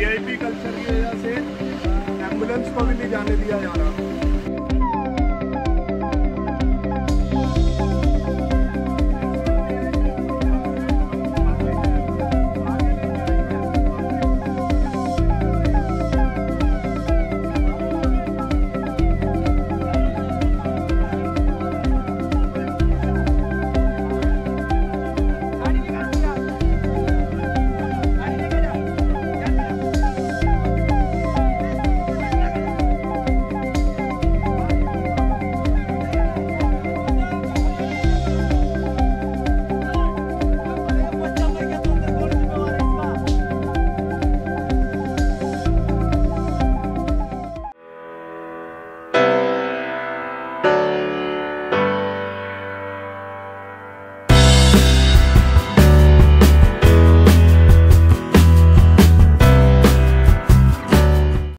VIP culture की वजह से एंबुलेंस को भी नहीं जाने दिया जा रहा।